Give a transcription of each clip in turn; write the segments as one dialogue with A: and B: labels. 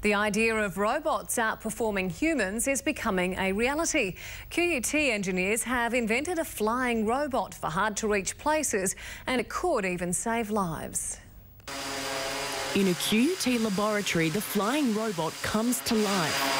A: The idea of robots outperforming humans is becoming a reality. QUT engineers have invented a flying robot for hard to reach places and it could even save lives.
B: In a QUT laboratory, the flying robot comes to life.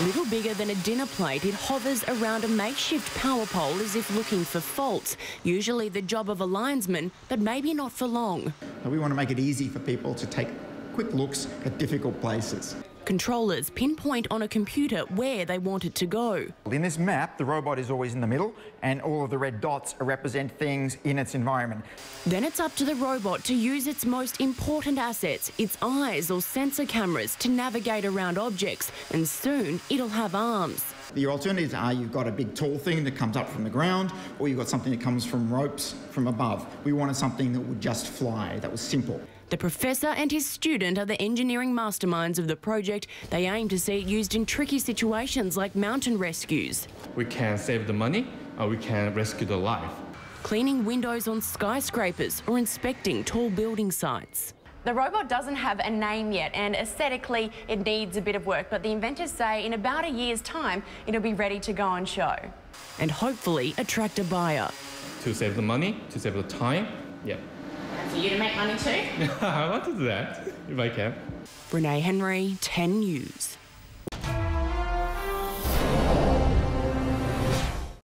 B: Little bigger than a dinner plate, it hovers around a makeshift power pole as if looking for faults. Usually the job of a linesman, but maybe not for long.
C: We want to make it easy for people to take quick looks at difficult places.
B: Controllers pinpoint on a computer where they want it to go.
D: In this map, the robot is always in the middle and all of the red dots represent things in its environment.
B: Then it's up to the robot to use its most important assets, its eyes or sensor cameras, to navigate around objects, and soon it'll have arms.
C: The alternatives are you've got a big tall thing that comes up from the ground, or you've got something that comes from ropes from above. We wanted something that would just fly, that was simple.
B: The professor and his student are the engineering masterminds of the project. They aim to see it used in tricky situations like mountain rescues.
E: We can save the money, or we can rescue the life.
B: Cleaning windows on skyscrapers or inspecting tall building sites.
F: The robot doesn't have a name yet and aesthetically it needs a bit of work, but the inventors say in about a year's time it'll be ready to go on show.
B: And hopefully attract a buyer.
E: To save the money, to save the time, yeah.
F: And for you to make money too?
E: I want to do that, if I can.
B: Renae Henry, 10 News.